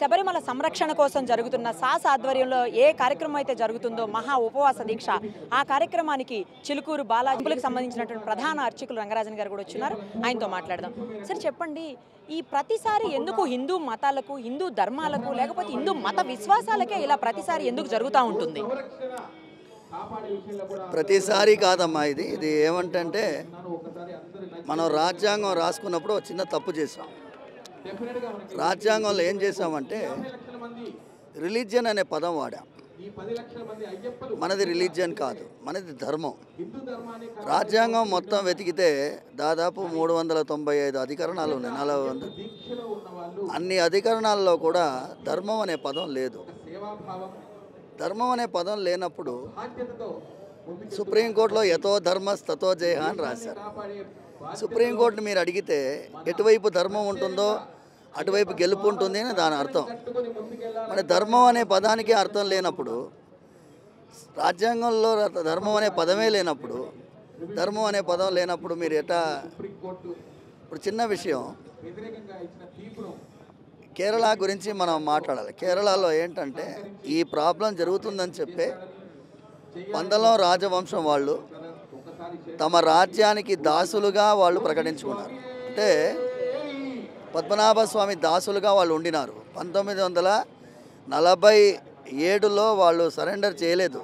శబరిమల సంరక్షణ కోసం జరుగుతున్న సాస్ ఆధ్వర్యంలో ఏ కార్యక్రమం అయితే జరుగుతుందో మహా ఉపవాస దీక్ష. ఆ కార్యక్రమానికి చిలుకూరు బాలాజీలకు సంబంధించినటువంటి ప్రధాన అర్చకులు రంగరాజన్ గారు కూడా వచ్చినారు. ఆయనతో మాట్లాడదాం. సరే చెప్పండి. ఈ ప్రతిసారి ఎందుకు హిందూ మతాలకు హిందూ ధర్మాలకు లేకపోతే హిందూ మత విశ్వాసాలకే ఇలా ప్రతిసారి ఎందుకు జరుగుతూ ఉంటుంది? ప్రతిసారి కాదమ్మా ఇది. ఇది ఏమంటే మనం రాజ్యాంగం రాసుకున్నప్పుడు చిన్న తప్పు చేసాం రాజ్యాంగంలో ఏం చేసామంటే రిలీజియన్ అనే పదం వాడాం. మనది రిలీజియన్ కాదు మనది ధర్మం. రాజ్యాంగం మొత్తం వెతికితే దాదాపు మూడు వందల తొంభై ఐదు అధికరణాలు ఉన్నాయి నలభై వందలు అన్ని అధికరణాల్లో కూడా ధర్మం అనే పదం లేదు. ధర్మం అనే పదం లేనప్పుడు సుప్రీంకోర్టులో యతో ధర్మస్ తతో జయ అని రాశారు. సుప్రీంకోర్టుని మీరు అడిగితే ఎటువైపు ధర్మం ఉంటుందో అటువైపు గెలుపు ఉంటుంది అని దాని అర్థం. మరి ధర్మం అనే పదానికి అర్థం లేనప్పుడు రాజ్యాంగంలో ధర్మం అనే పదమే లేనప్పుడు ధర్మం అనే పదం లేనప్పుడు మీరు ఎట్లా ఇప్పుడు చిన్న విషయం. కేరళ గురించి మనం మాట్లాడాలి. కేరళలో ఏంటంటే ఈ ప్రాబ్లం జరుగుతుందని చెప్పే పందలం రాజవంశం వాళ్ళు తమ రాజ్యానికి దాసులుగా వాళ్ళు ప్రకటించుకున్నారు. అంటే పద్మనాభ స్వామి దాసులుగా వాళ్ళు ఉండినారు. పంతొమ్మిది వందల నలభై ఏడులో వాళ్ళు సరెండర్ చేయలేదు.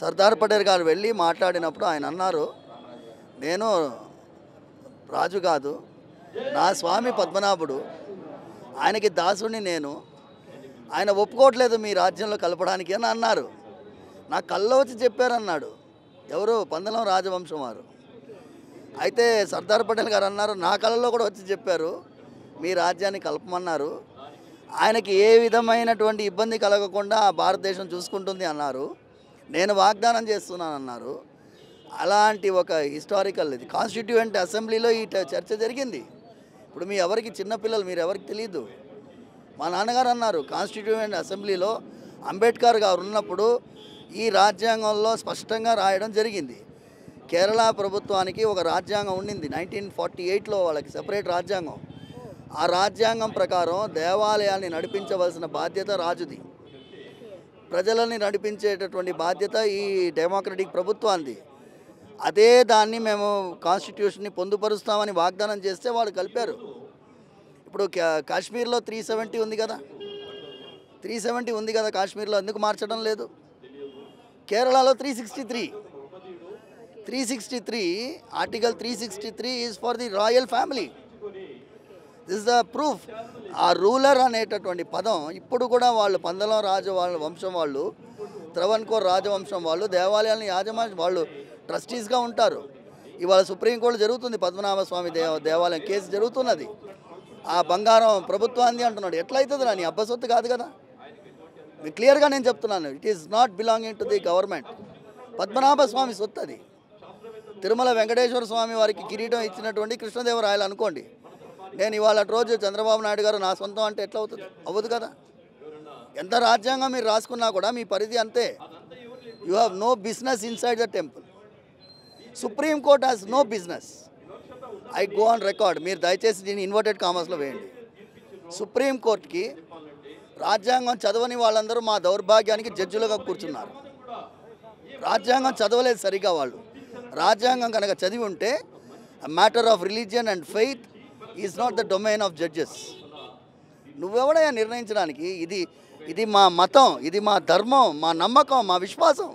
సర్దార్ పటేల్ గారు వెళ్ళి మాట్లాడినప్పుడు ఆయన అన్నారు నేను రాజు కాదు నా స్వామి పద్మనాభుడు ఆయనకి దాసుని నేను ఆయన ఒప్పుకోవట్లేదు మీ రాజ్యంలో కలపడానికి అని అన్నారు. నా కల్లో వచ్చి చెప్పారన్నాడు. ఎవరు? పందలం రాజవంశం వారు. అయితే సర్దార్ పటేల్ గారు అన్నారు నా కళలో కూడా వచ్చి చెప్పారు మీ రాజ్యాన్ని కలపమన్నారు. ఆయనకి ఏ విధమైనటువంటి ఇబ్బంది కలగకుండా భారతదేశం చూసుకుంటుంది అన్నారు. నేను వాగ్దానం చేస్తున్నాను అన్నారు. అలాంటి ఒక హిస్టారికల్ ఇది. కాన్స్టిట్యూయెంట్ అసెంబ్లీలో ఈ చర్చ జరిగింది. ఇప్పుడు మీ ఎవరికి చిన్నపిల్లలు మీరు ఎవరికి తెలియదు మా నాన్నగారు అన్నారు కాన్స్టిట్యూయెంట్ అసెంబ్లీలో అంబేద్కర్ గారు ఉన్నప్పుడు ఈ రాజ్యాంగంలో స్పష్టంగా రాయడం జరిగింది. కేరళ ప్రభుత్వానికి ఒక రాజ్యాంగం ఉండింది. నైన్టీన్ ఫార్టీ ఎయిట్లో వాళ్ళకి సెపరేట్ రాజ్యాంగం. ఆ రాజ్యాంగం ప్రకారం దేవాలయాన్ని నడిపించవలసిన బాధ్యత రాజుది. ప్రజలని నడిపించేటటువంటి బాధ్యత ఈ డెమోక్రటిక్ ప్రభుత్వానికి అదే దాన్ని మేము కాన్స్టిట్యూషన్ని పొందుపరుస్తామని వాగ్దానం చేస్తే వాళ్ళు కలిపారు. ఇప్పుడు కాశ్మీర్లో త్రీ సెవెంటీ ఉంది కదా. త్రీ సెవెంటీ ఉంది కదా కాశ్మీర్లో ఎందుకు మార్చడం లేదు? కేరళలో three sixty three. Three sixty three article three sixty three is for the royal family this the proof ఆ రూలర్ అనేటటువంటి పదం ఇప్పుడు కూడా వాళ్ళు పందలం రాజు వాళ్ళ వంశం వాళ్ళు త్రవణ్కోర్ రాజవంశం వాళ్ళు దేవాలయాలను యాజమాన్యం వాళ్ళు ట్రస్టీస్గా ఉంటారు. ఇవాళ సుప్రీంకోర్టు జరుగుతుంది పద్మనాభ స్వామి దేవ దేవాలయం కేసు జరుగుతున్నది. ఆ బంగారం ప్రభుత్వాన్ని అంటున్నాడు. ఎట్లయితుంది నీ అబ్బసొత్తు కాదు కదా? క్లియర్గా నేను చెప్తున్నాను. It is not belonging to the government Padmanabha Swamy సొత్తు అది తిరుమల వెంకటేశ్వర స్వామి వారికి కిరీటం ఇచ్చినటువంటి కృష్ణదేవరాయలు అనుకోండి. నేను ఇవాళ రోజు చంద్రబాబు నాయుడు గారు నా సొంతం అంటే ఎట్లా అవుతుంది? అవ్వదు కదా? ఎంత రాజ్యాంగం మీరు రాసుకున్నా కూడా మీ పరిధి అంతే. You have no business inside the temple supreme court has no business I go on record మీరు దయచేసి దీన్ని ఇన్వర్టెడ్ కామర్స్లో వేయండి. సుప్రీం కోర్టుకి రాజ్యాంగం చదవని వాళ్ళందరూ మా దౌర్భాగ్యానికి జడ్జిలుగా కూర్చున్నారు. రాజ్యాంగం చదవలేదు సరిగా వాళ్ళు. రాజ్యాంగం కనుక చదివి ఉంటే matter of religion and faith is not the domain of judges నువ్వెవడయా నిర్ణయించడానికి? ఇది ఇది మా మతం ఇది మా ధర్మం మా నమ్మకం మా విశ్వాసం.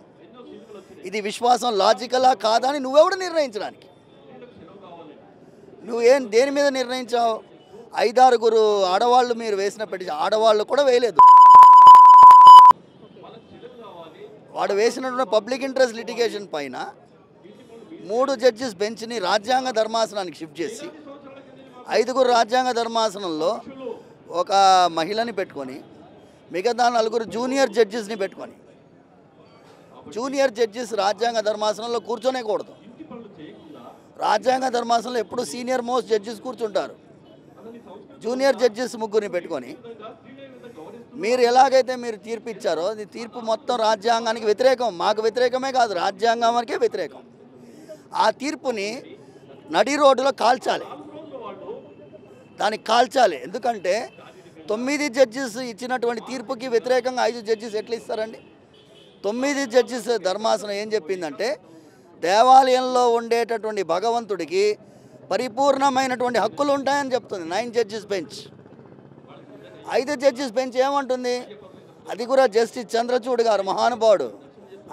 ఇది విశ్వాసం లాజికలా కాదా అని నువ్వెవడ నిర్ణయించడానికి? నువ్వేం దేని మీద నిర్ణయించావు? ఐదారుగురు ఆడవాళ్ళు మీరు వేసిన పెట్టి ఆడవాళ్ళు కూడా వేయలేదు. వాడు వేసినటువంటి పబ్లిక్ ఇంట్రెస్ట్ లిటిగేషన్ పైన మూడు జడ్జెస్ బెంచ్ని రాజ్యాంగ ధర్మాసనానికి షిఫ్ట్ చేసి ఐదుగురు రాజ్యాంగ ధర్మాసనంలో ఒక మహిళని పెట్టుకొని మిగతా నలుగురు జూనియర్ జడ్జెస్ని పెట్టుకొని. జూనియర్ జడ్జెస్ రాజ్యాంగ ధర్మాసనంలో కూర్చొనే కూడదు. రాజ్యాంగ ధర్మాసనంలో ఎప్పుడు సీనియర్ మోస్ట్ జడ్జెస్ కూర్చుంటారు. జూనియర్ జడ్జెస్ ముగ్గురిని పెట్టుకొని మీరు ఎలాగైతే మీరు తీర్పు ఇచ్చారో తీర్పు మొత్తం రాజ్యాంగానికి వ్యతిరేకం. మాకు వ్యతిరేకమే కాదు రాజ్యాంగానికే వ్యతిరేకం. ఆ తీర్పుని నడి రోడ్డులో కాల్చాలి. దానికి కాల్చాలి. ఎందుకంటే తొమ్మిది జడ్జెస్ ఇచ్చినటువంటి తీర్పుకి వ్యతిరేకంగా ఐదు జడ్జెస్ ఎట్లా ఇస్తారండి? తొమ్మిది జడ్జెస్ ధర్మాసనం ఏం చెప్పిందంటే దేవాలయంలో ఉండేటటువంటి భగవంతుడికి పరిపూర్ణమైనటువంటి హక్కులు ఉంటాయని చెప్తుంది. Nine judges bench. ఐదు జడ్జెస్ బెంచ్ ఏమంటుంది? అది కూడా జస్టిస్ చంద్రచూడ్ గారు మహానుభావుడు.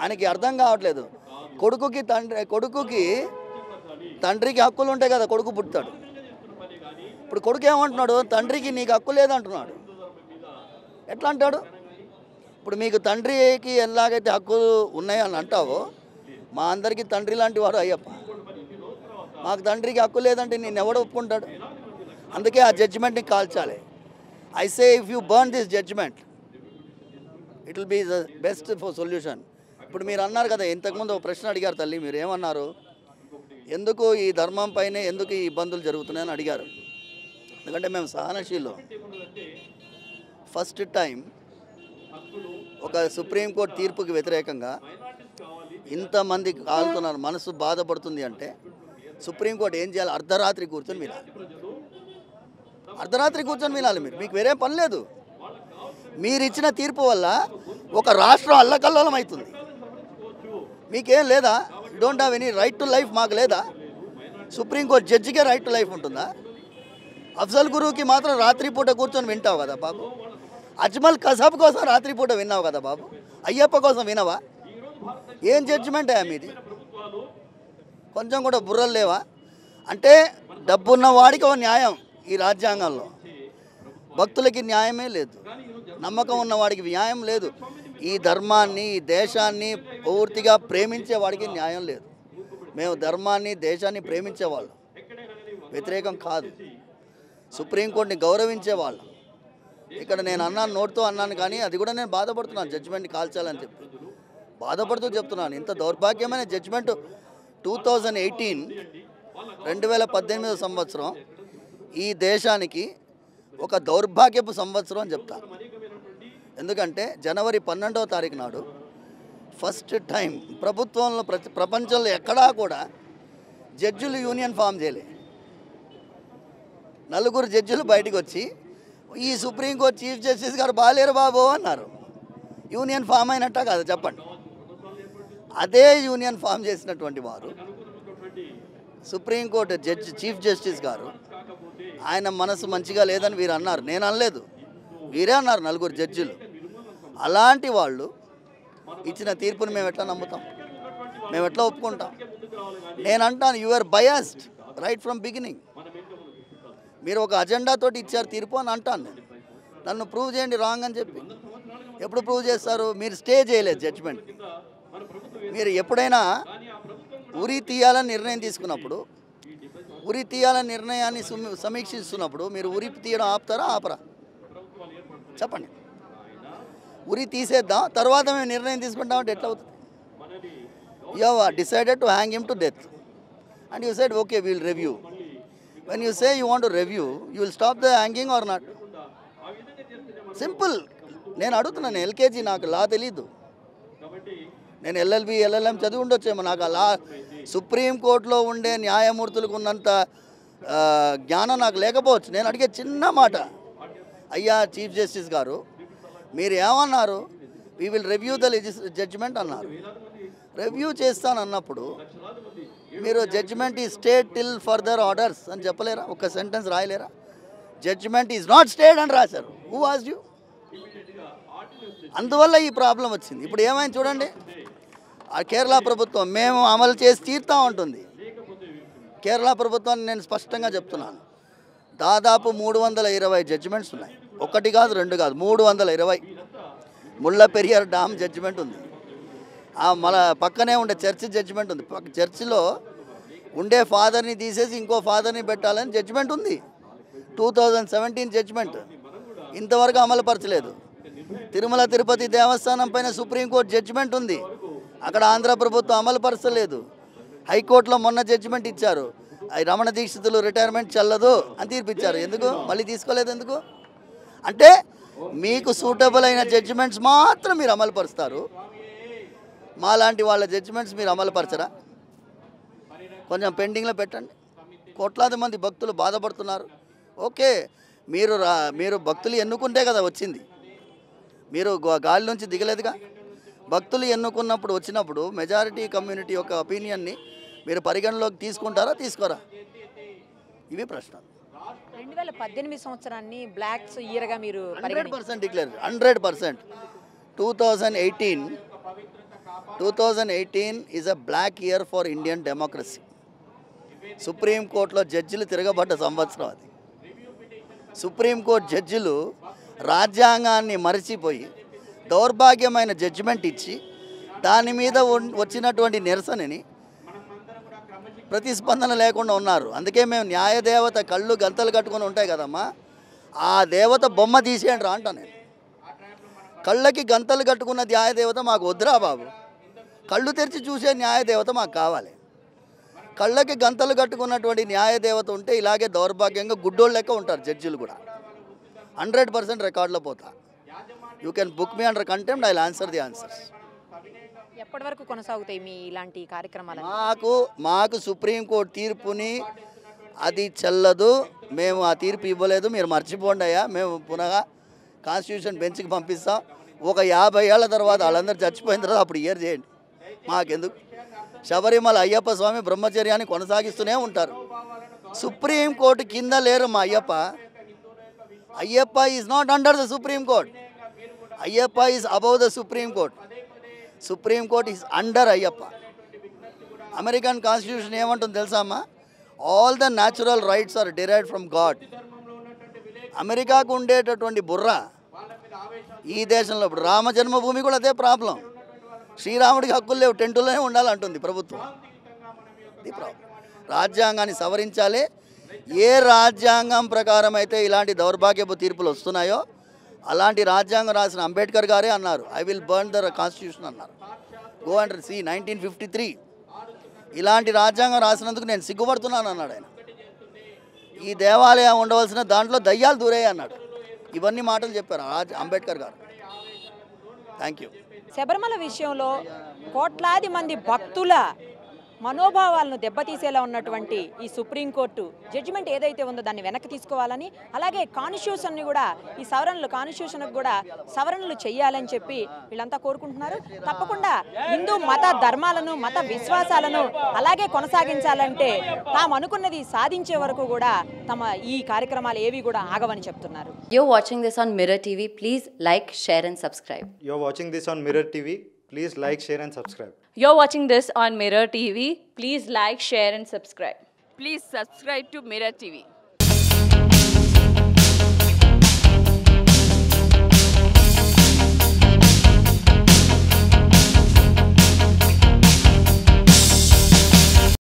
ఆయనకి అర్థం కావట్లేదు. కొడుకుకి తండ్రి కొడుకుకి తండ్రికి హక్కులు ఉంటాయి కదా కొడుకు పుడతాడు. ఇప్పుడు కొడుకు ఏమంటున్నాడు? తండ్రికి నీకు హక్కు లేదంటున్నాడు. ఎట్లా అంటాడు? ఇప్పుడు మీకు తండ్రికి ఎలాగైతే హక్కులు ఉన్నాయని అంటావో మా అందరికీ తండ్రి లాంటి వాడు అయ్యప్ప. మాకు తండ్రికి హక్కు లేదంటే నేను ఎవడు ఒప్పుకుంటాడు? అందుకే ఆ జడ్జిమెంట్ని కాల్చాలి. I say if you burn this judgment it will be the best for solution ఇప్పుడు మీరు అన్నారు కదా ఇంతకుముందు ఒక ప్రశ్న అడిగారు తల్లి మీరు ఏమన్నారు? ఎందుకు ఈ ధర్మం పైనే ఎందుకు ఈ ఇబ్బందులు జరుగుతున్నాయని అడిగారు. ఎందుకంటే మేము సహనశీలు. ఫస్ట్ టైం ఒక సుప్రీంకోర్టు తీర్పుకి వ్యతిరేకంగా ఇంతమంది కాలుతున్నారు మనసు బాధపడుతుంది అంటే సుప్రీంకోర్టు ఏం చేయాలి? అర్ధరాత్రి కూర్చొని వినాలి. అర్ధరాత్రి కూర్చొని వినాలి మీరు. మీకు వేరే పని లేదు. మీరు ఇచ్చిన తీర్పు వల్ల ఒక రాష్ట్రం అల్లకల్లోలం అవుతుంది మీకేం లేదా? Don't have any right to life మాకు లేదా? సుప్రీంకోర్టు జడ్జికే రైట్ టు లైఫ్ ఉంటుందా? అఫ్జల్ గురువుకి మాత్రం రాత్రిపూట కూర్చొని వింటావు కదా బాబు? అజ్మల్ కసాబ్ కోసం రాత్రిపూట విన్నావు కదా బాబు? అయ్యప్ప కోసం వినవా? ఏం జడ్జిమెంట్ అయ్యా మీది? కొంచెం కూడా బుర్రలు లేవా? అంటే డబ్బున్న వాడికి ఒక న్యాయం ఈ రాజ్యాంగంలో. భక్తులకి న్యాయమే లేదు. నమ్మకం ఉన్న వాడికి న్యాయం లేదు. ఈ ధర్మాన్ని ఈ దేశాన్ని పూర్తిగా ప్రేమించే వాడికి న్యాయం లేదు. మేము ధర్మాన్ని దేశాన్ని ప్రేమించేవాళ్ళం. వ్యతిరేకం కాదు. సుప్రీంకోర్టుని గౌరవించేవాళ్ళం. ఇక్కడ నేను అన్నాను నోట్తో అన్నాను కానీ అది కూడా నేను బాధపడుతున్నాను. జడ్జిమెంట్ కాల్చాలని చెప్పి. బాధపడుతూ చెప్తున్నాను. ఇంత దౌర్భాగ్యమైన జడ్జిమెంట్ టూ థౌజండ్ ఎయిటీన్ రెండు వేల పద్దెనిమిదో సంవత్సరం ఈ దేశానికి ఒక దౌర్భాగ్యపు సంవత్సరం అని చెప్తాను ఎందుకంటే జనవరి పన్నెండవ తారీఖు నాడు ఫస్ట్ టైం ప్రభుత్వంలో ప్రతి ప్రపంచంలో ఎక్కడా కూడా జడ్జులు యూనియన్ ఫామ్ చేయలే. నలుగురు జడ్జిలు బయటకు వచ్చి ఈ సుప్రీంకోర్టు చీఫ్ జస్టిస్ గారు బాలేరు బాబు అన్నారు. యూనియన్ ఫామ్ అయినట్ట కాదు చెప్పండి. అదే యూనియన్ ఫామ్ చేసినటువంటి వారు సుప్రీంకోర్టు జడ్జి చీఫ్ జస్టిస్ గారు ఆయన మనసు మంచిగా లేదని వీరు అన్నారు నేను అనలేదు. వీరే అన్నారు నలుగురు జడ్జిలు. అలాంటి వాళ్ళు ఇచ్చిన తీర్పుని మేము ఎట్లా నమ్ముతాం? మేము ఎట్లా ఒప్పుకుంటాం? నేను అంటాను you are biased right from beginning మీరు ఒక అజెండా తోటి ఇచ్చారు తీర్పు అని అంటాను నేను. నన్ను ప్రూవ్ చేయండి రాంగ్ అని చెప్పి. ఎప్పుడు ప్రూవ్ చేస్తారు? మీరు స్టే చేయలేదు జడ్జ్మెంట్ మీరు ఎప్పుడైనా ఉరి తీయాలని నిర్ణయం తీసుకున్నప్పుడు ఉరి తీయాలని నిర్ణయాన్ని సమీక్షిస్తున్నప్పుడు మీరు ఉరి తీయడం ఆపుతారా ఆపరా? చెప్పండి. ఉరి తీసేద్దాం తర్వాత మేము నిర్ణయం తీసుకుంటామంటే ఎట్లా అవుతుంది? You decided to hang him to death and you said okay will review when you say you want to review you will stop the hanging or not simple నేను అడుగుతున్నాను ఎల్కేజీ నాకు లా తెలీదు. నేను ఎల్ఎల్బి ఎల్ఎల్ఎం చదివి ఉండొచ్చేమో నాకు ఆ లా సుప్రీంకోర్టులో ఉండే న్యాయమూర్తులకు ఉన్నంత జ్ఞానం నాకు లేకపోవచ్చు. నేను అడిగే చిన్న మాట. అయ్యా చీఫ్ జస్టిస్ గారు మీరు ఏమన్నారు వీ విల్ రివ్యూ ద లెజిస్ జడ్జిమెంట్ అన్నారు. రివ్యూ చేస్తానన్నప్పుడు మీరు జడ్జిమెంట్ ఈ స్టేట్ టిల్ ఫర్దర్ ఆర్డర్స్ అని చెప్పలేరా? ఒక సెంటెన్స్ రాయలేరా? జడ్జిమెంట్ ఈజ్ నాట్ స్టేట్ అని రాశారు. హూ వాజ్ యూ అందువల్ల ఈ ప్రాబ్లం వచ్చింది. ఇప్పుడు ఏమైంది చూడండి. ఆ కేరళ ప్రభుత్వం మేము అమలు చేసి తీరుతా ఉంటుంది. కేరళ ప్రభుత్వాన్ని నేను స్పష్టంగా చెప్తున్నాను. దాదాపు మూడు వందల ఇరవై జడ్జిమెంట్స్ ఉన్నాయి. ఒకటి కాదు రెండు కాదు మూడు వందల ఇరవై. ముళ్ళ పెరియార్ డామ్ జడ్జిమెంట్ ఉంది. ఆ మన పక్కనే ఉండే చర్చి జడ్జిమెంట్ ఉంది. పక్క చర్చిలో ఉండే ఫాదర్ని తీసేసి ఇంకో ఫాదర్ని పెట్టాలని జడ్జిమెంట్ ఉంది. Two thousand seventeen judgment. ఇంతవరకు అమలుపరచలేదు. తిరుమల తిరుపతి దేవస్థానం పైన సుప్రీంకోర్టు జడ్జిమెంట్ ఉంది. అక్కడ ఆంధ్ర ప్రభుత్వం అమలుపరచలేదు. హైకోర్టులో మొన్న జడ్జిమెంట్ ఇచ్చారు. రమణ దీక్షితులు రిటైర్మెంట్ చల్లదు అని తీర్పిచ్చారు. ఎందుకు? మళ్ళీ తీసుకోలేదు ఎందుకు? అంటే మీకు సూటబుల్ అయిన జడ్జిమెంట్స్ మాత్రం మీరు అమలుపరుస్తారు. మాలాంటి వాళ్ళ జడ్జిమెంట్స్ మీరు అమలుపరచరా? కొంచెం పెండింగ్లో పెట్టండి. కోట్లాది మంది భక్తులు బాధపడుతున్నారు. ఓకే మీరు రా మీరు భక్తులు ఎన్నుకుంటే కదా వచ్చింది. మీరు గాలి నుంచి దిగలేదుగా? భక్తులు ఎన్నుకున్నప్పుడు వచ్చినప్పుడు మెజారిటీ కమ్యూనిటీ యొక్క ఒపీనియన్ని మీరు పరిగణలోకి తీసుకుంటారా తీసుకోరా? ఇవి ప్రశ్న రెండు వేల పద్దెనిమిది సంవత్సరాన్ని బ్లాక్స్ ఇయర్గా మీరు hundred percent declare hundred percent. Two thousand eighteen two thousand eighteen is a black year for Indian democracy సుప్రీంకోర్టులో జడ్జిలు తిరగబడ్డ సంవత్సరం అది. సుప్రీంకోర్టు జడ్జిలు రాజ్యాంగాన్ని మరచిపోయి దౌర్భాగ్యమైన జడ్జిమెంట్ ఇచ్చి దాని మీద వచ్చినటువంటి నిరసనని ప్రతిస్పందన లేకుండా ఉన్నారు. అందుకే మేము న్యాయదేవత కళ్ళు గంతలు కట్టుకొని ఉంటాయి కదమ్మా. ఆ దేవత బొమ్మ తీసేయండి రా అంటా నేను. కళ్ళకి గంతలు కట్టుకున్న న్యాయదేవత మాకు వద్దురా బాబు. కళ్ళు తెరిచి చూసే న్యాయదేవత మాకు కావాలి. కళ్ళకి గంతలు కట్టుకున్నటువంటి న్యాయదేవత ఉంటే ఇలాగే దౌర్భాగ్యంగా గుడ్డోళ్ళు లెక్క ఉంటారు జడ్జిలు కూడా. హండ్రెడ్ పర్సెంట్ రికార్డులో పోతా. You can book me under contempt I answer the answers ఎప్పటి వరకు కొనసాగుతాయి మీ ఇలాంటి కార్యక్రమాలు మాకు మాకు సుప్రీంకోర్టు తీర్పుని అది చెల్లదు. మేము ఆ తీర్పు ఇవ్వలేదు. మీరు మర్చిపోండి అయ్యా. మేము పునః కాన్స్టిట్యూషన్ బెంచ్కి పంపిస్తాం. ఒక యాభై ఏళ్ళ తర్వాత వాళ్ళందరూ చచ్చిపోయిన తర్వాత అప్పుడు ఇయర్ చేయండి. మాకెందుకు? శబరిమల అయ్యప్ప స్వామి బ్రహ్మచర్యాన్ని కొనసాగిస్తూనే ఉంటారు. సుప్రీంకోర్టు కింద లేరు మా Ayyappa. Ayyappa is not under the supreme court Ayyappa is above the supreme court supreme court is under Ayyappa. American constitution ఏమంటుంది తెలుసా all the natural rights are derived from God అమెరికాకు ఉండేటటువంటి బుర్ర ఈ దేశంలో ఇప్పుడు రామ జన్మభూమి కూడా అదే ప్రాబ్లం శ్రీరాముడికి హక్కులు లేవు టెంటులోనే ఉండాలంటుంది ప్రభుత్వం. ఇది ప్రాబ్లం రాజ్యాంగాన్ని సవరించాలి. ఏ రాజ్యాంగం ప్రకారం అయితే ఇలాంటి దౌర్భాగ్యపు తీర్పులు వస్తున్నాయో అలాంటి రాజ్యాంగం రాసిన అంబేద్కర్ గారే అన్నారు. I will burn the constitution అన్నారు. Go and see nineteen fifty three ఇలాంటి రాజ్యాంగం రాసినందుకు నేను సిగ్గుపడుతున్నాను అన్నాడు ఆయన. ఈ దేవాలయం ఉండవలసిన దాంట్లో దయ్యాలు దూరేయి అన్నాడు. ఇవన్నీ మాటలు చెప్పారు రాజ్ అంబేద్కర్ గారు. థ్యాంక్ యూ శబరిమల విషయంలో కోట్లాది మంది భక్తుల మనోభావాలను దెబ్బతీసేలా ఉన్నటువంటి ఈ సుప్రీంకోర్టు జడ్జిమెంట్ ఏదైతే ఉందో దాన్ని వెనక్కి తీసుకోవాలని అలాగే కాన్స్టిట్యూషన్ని కూడా ఈ సవరణలు కాన్స్టిట్యూషన్కి కూడా సవరణలు చేయాలని చెప్పి వీళ్ళంతా కోరుకుంటున్నారు తప్పకుండా హిందూ మత ధర్మాలను మత విశ్వాసాలను అలాగే కొనసాగించాలంటే తాము అనుకున్నది సాధించే వరకు కూడా తమ ఈ కార్యక్రమాలు ఏవి కూడా ఆగవని చెప్తున్నారు You're watching this on Mirror TV. Please like, share, and subscribe. You're watching this on Mirror TV. Please like, share, and subscribe. You're watching this on Mirror TV. Please like, share, and subscribe. Please subscribe to Mirror TV.